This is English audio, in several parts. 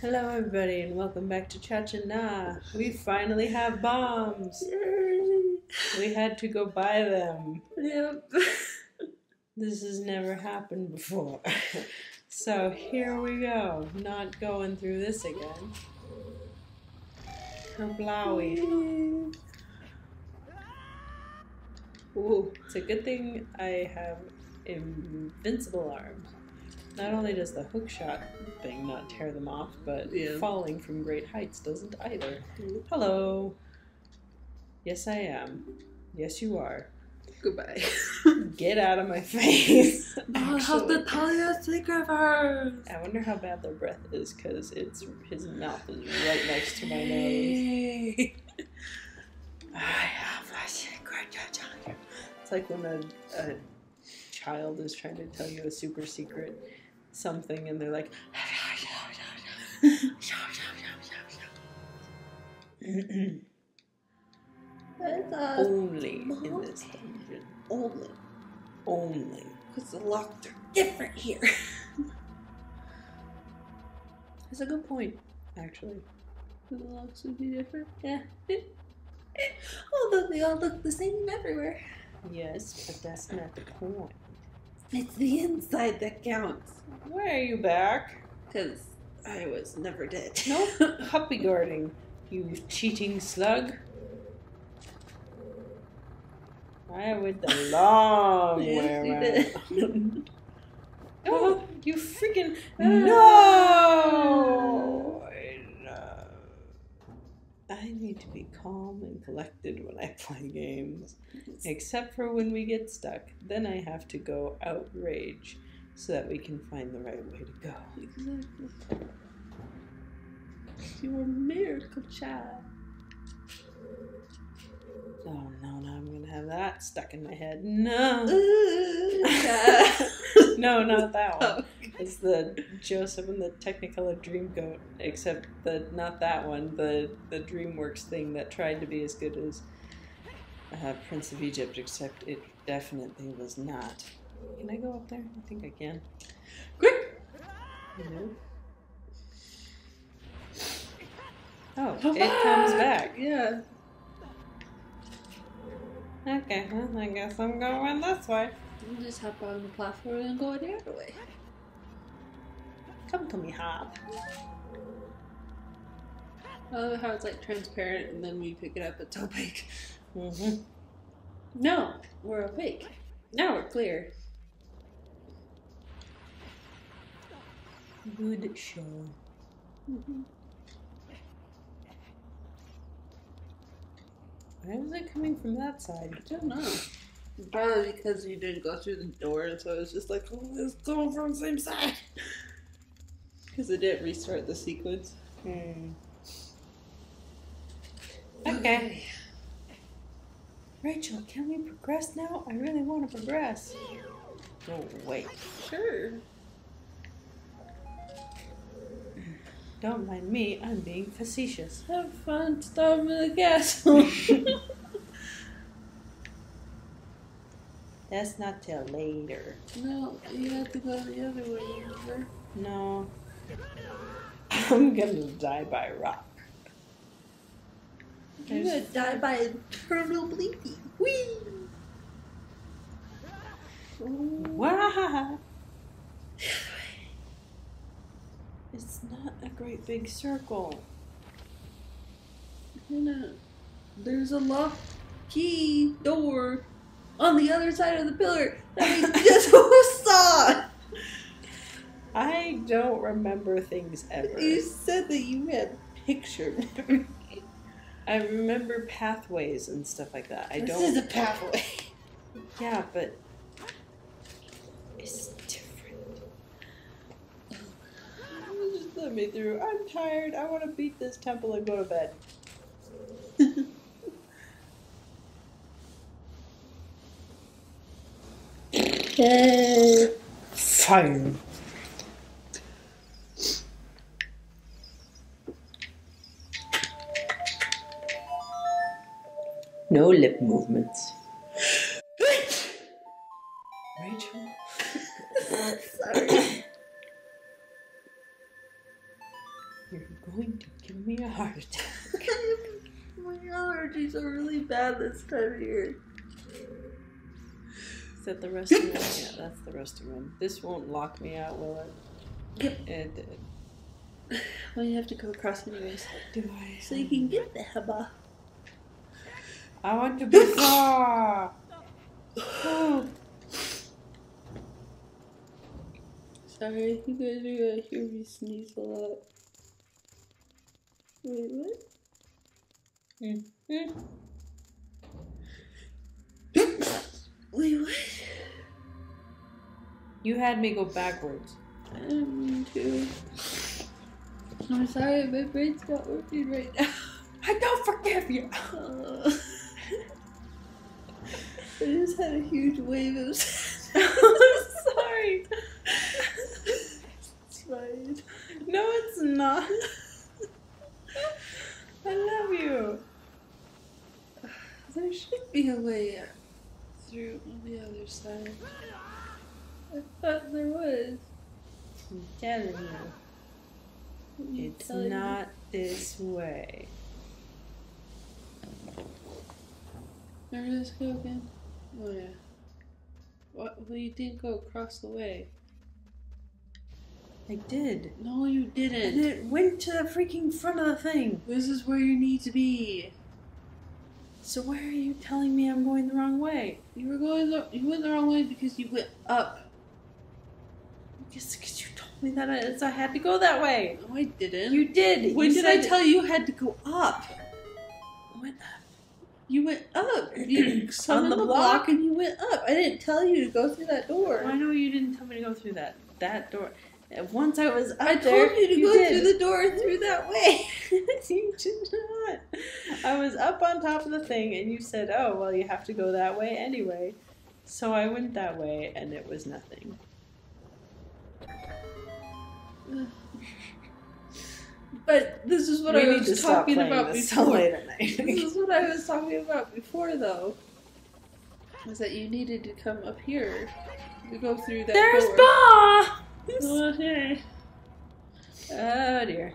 Hello, everybody, and welcome back to Chach&Nah. We finally have bombs. We had to go buy them. Yep. This has never happened before. So here we go. Not going through this again. Kerblowy. Ooh, it's a good thing I have invincible arms. Not only does the hook shot thing not tear them off, but Yeah. falling from great heights doesn't either. Mm. Hello. Yes, I am. Yes, you are. Goodbye. Get out of my face. Oh, have to tell you a secret first. I wonder how bad their breath is because it's his mouth is right next to my nose. I have a secret to tell you. It's like when a, a child is trying to tell you a super secret something and they're like, only in this dungeon. only Only. because the locks are different here. That's a good point, actually. The locks would be different. Yeah. Although they all look the same everywhere. Yes, but that's not the point. It's the inside that counts. Why are you back? Because I was never dead. Nope, puppy guarding, you cheating slug. I went the long Yes, way you around. Oh, you freaking no! No. I need to be calm and collected when I play games, except for when we get stuck. Then I have to go outrage so that we can find the right way to go. Exactly. You're a miracle child. Oh no, no, I'm gonna have that stuck in my head. No. no, not that one. It's the Joseph and the Technicolor Dreamcoat, except the not that one, the the DreamWorks thing that tried to be as good as uh, Prince of Egypt, except it definitely was not. Can I go up there? I think I can. Quick! No. Oh, it comes back. Yeah. Okay, well, I guess I'm going this way. Just hop on the platform and go the other way. Come to me, Hop. I love how it's like transparent and then we pick it up, it's opaque. Mm-hmm. No, we're opaque. Now we're clear. Good show. Mm-hmm. Why is it coming from that side? I don't know. Probably because you didn't go through the door, so it's just like, oh, it's going from the same side. Because it didn't restart the sequence. Hmm. Okay. Rachel, can we progress now? I really want to progress. Oh, wait. Sure. Don't mind me, I'm being facetious. Have fun storming the castle. That's not till later. no, you have to go the other way, remember? No. I'm gonna die by rock. I'm gonna die by eternal bleeding. Whee! Wow! It's not a great big circle. There's a locked key door on the other side of the pillar that we just saw. I don't remember things ever. You said that you had picture memory. I remember pathways and stuff like that. I this don't. This is a pathway. Yeah, but it's different. Just let me through. I'm tired. I want to beat this temple and go to bed. Fire. No lip movements. Rachel. Sorry. You're going to give me a heart attack. My allergies are really bad this time of year. Is that the rusty one? Yeah, that's the rusty one. This won't lock me out, will it? Yep. It did. Well, you have to go across anyways. Do I? So you can get the hubba. I want to be far. Oh, Sorry, you guys are gonna hear me sneeze a lot. Wait, what? mm, mm. Wait, what? You had me go backwards. I didn't mean to. I'm sorry, my brain's not working right now. I don't forgive you. Uh, I just had a huge wave of Sorry. It's fine. No, it's not. I love you. There should be a way through on the other side. I thought there was. I'm telling you, What are you it's telling not this way. Where did this go again? Oh yeah. What? Well, you didn't go across the way. I did. No, you didn't. And it went to the freaking front of the thing. This is where you need to be. So why are you telling me I'm going the wrong way? You were going the you went the wrong way because you went up. Just because you told me that I, I had to go that way. No, I didn't. You did. when You did I tell you you had to go up? You went up. You summoned the the block? block and you went up. I didn't tell you to go through that door. I know you didn't tell me to go through that that door. Once I was up I told there, you to go did. through the door through that way. you did not. I was up on top of the thing, and you said, "Oh, well, you have to go that way anyway." So I went that way, and it was nothing. But this is what we I was talking about this before. late at night. This is what I was talking about before, though. Was that you needed to come up here to go through that There's door. Bob. Okay. Oh, oh dear.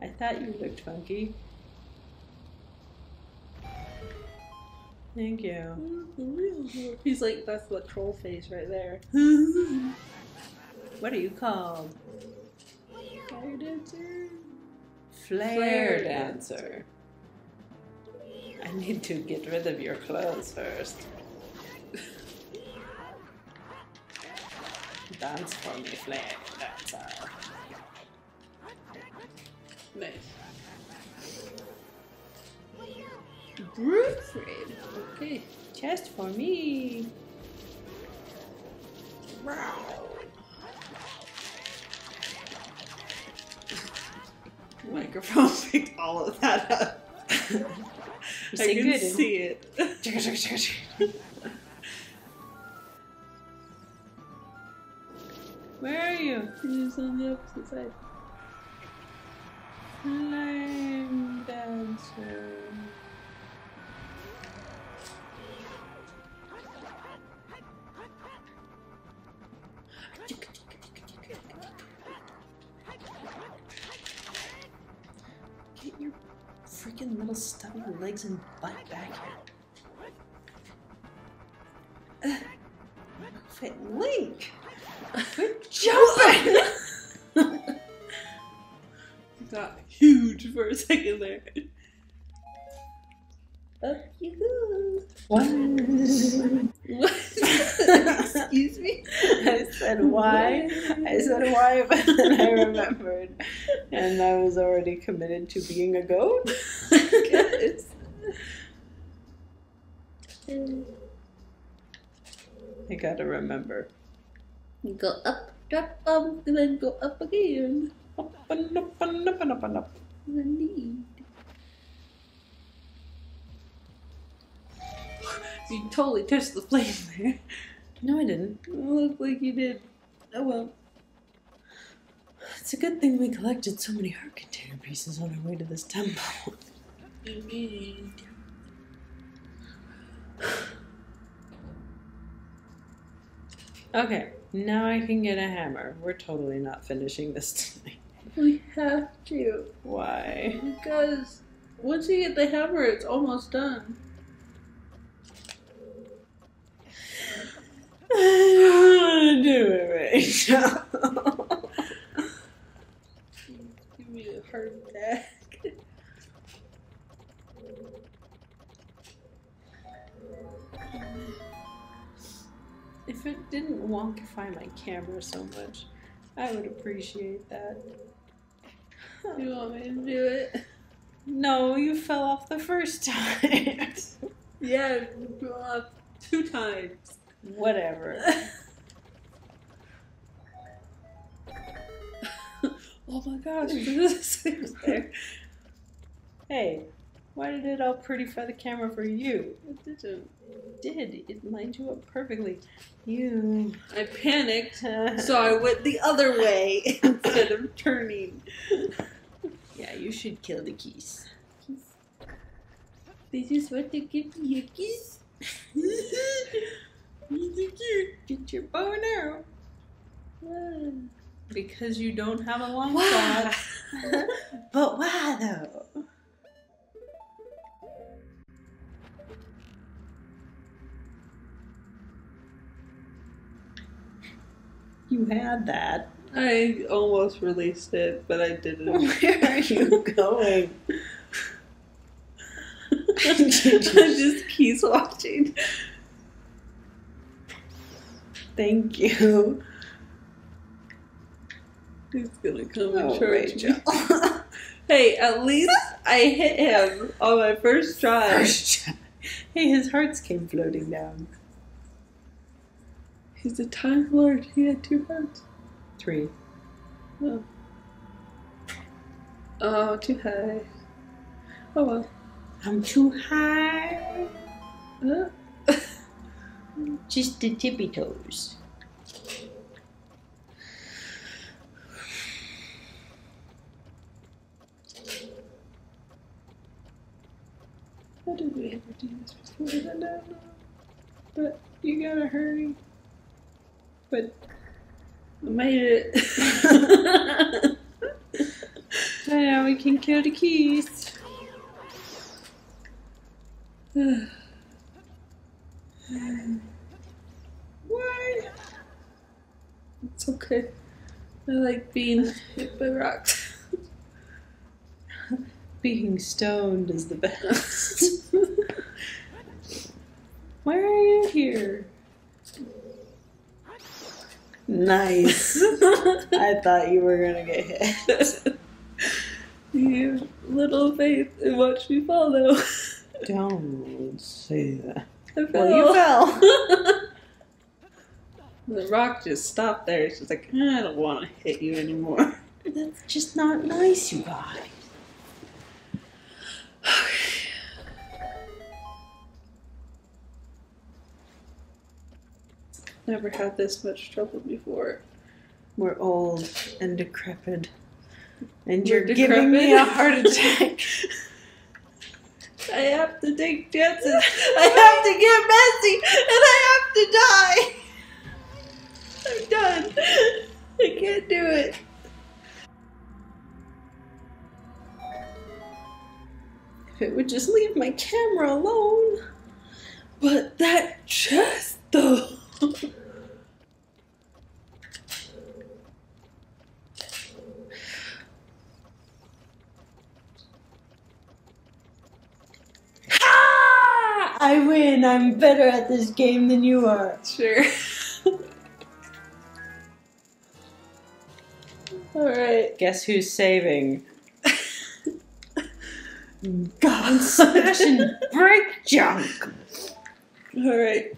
I thought you looked funky. Thank you. He's like, that's the troll face right there. What are you called? Fire dancer. Flare, Flare dancer. I need to get rid of your clothes first. Dance for me, flare dancer. Nice. Broodfred. Okay. Chest for me. Microphone picked all of that up. You I can good. see it. Where are you? He's on the opposite side. Flame dancer. Get your freaking little stubby legs and butt back here. Fit Link! Quit jumping! Got huge for a second there. Up you go. What? Excuse me? I said why? I said why, but then I remembered. And I was already committed to being a goat. I gotta remember. Go up, drop um, and then go up again. Up and up and up and up and up. Indeed. You totally touched the flame there. No, I didn't. It looked like you did. Oh well. It's a good thing we collected so many heart container pieces on our way to this temple. Indeed. Okay, Now I can get a hammer. We're totally not finishing this tonight. We have to. Why? Because once you get the hammer, it's almost done. I don't want to Give me a heart attack. if it didn't wonkify my camera so much, I would appreciate that. You want me to do it? No, you fell off the first time. Yeah, I fell off two times. Whatever. oh my gosh, this is there. Hey, why did it all pretty for the camera for you? It didn't. It did. It lined you up perfectly. You. I panicked, so I went the other way instead of turning. yeah, you should kill the Keese. This is what to give a kiss. Get your bow arrow. Because you don't have a long Why? shot. but why though? You had that. I almost released it, but I didn't. Where are you going? I just keeps watching. Thank you. He's gonna come and Oh, charge me. Hey, at least I hit him on my first try. First try. Hey, his hearts came floating down. He's a time lord. He had two hearts. Three. Oh. Oh, too high. Oh well. I'm too high. Just the tippy toes. How did we ever do this before? I don't know. Gotta hurry. But I made it. So now we can kill the Keese. Why? It's okay. I like being hit by rocks. Being stoned is the best. Why are you here? Nice. I thought you were gonna get hit. you little faith and watch me follow. Don't say that. I Well, you fell. the rock just stopped there. She's like, I don't want to hit you anymore. That's just not nice, you guys. Never had this much trouble before. We're old and decrepit. And We're you're giving me a heart attack. I have to take chances. I have to get messy. And I have to die. I'm done. I can't do it. if it would just leave my camera alone. But that chest, though. I win. I'm better at this game than you are. Sure. Alright. Guess who's saving? God, smash and break junk. Alright.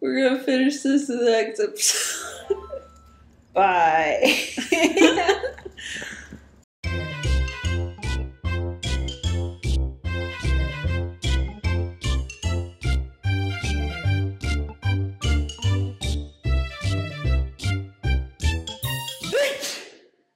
We're gonna finish this in the next episode. Bye.